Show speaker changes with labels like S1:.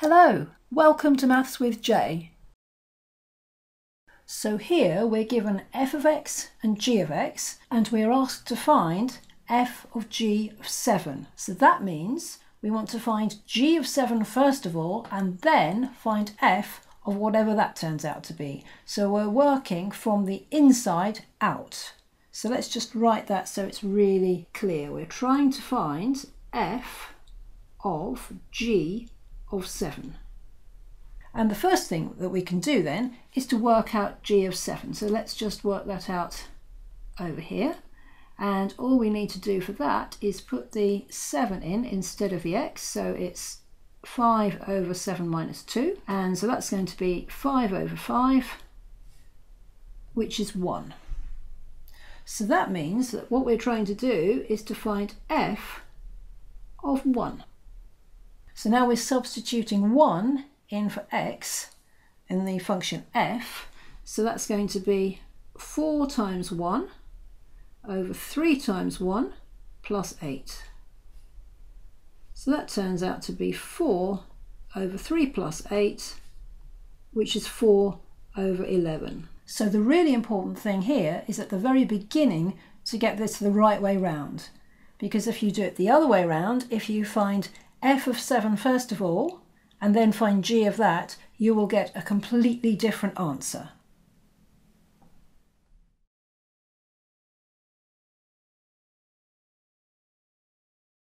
S1: Hello, welcome to Maths with Jay. So here we're given f of x and g of x and we're asked to find f of g of 7. So that means we want to find g of 7 first of all and then find f of whatever that turns out to be. So we're working from the inside out. So let's just write that so it's really clear. We're trying to find f of g of 7. And the first thing that we can do then is to work out g of 7. So let's just work that out over here. And all we need to do for that is put the 7 in instead of the x. So it's 5 over 7 minus 2. And so that's going to be 5 over 5, which is 1. So that means that what we're trying to do is to find f of 1. So now we're substituting 1 in for x in the function f. So that's going to be 4 times 1 over 3 times 1 plus 8. So that turns out to be 4 over 3 plus 8, which is 4 over 11. So the really important thing here is at the very beginning to get this the right way round. Because if you do it the other way round, if you find f of 7 first of all, and then find g of that, you will get a completely different answer.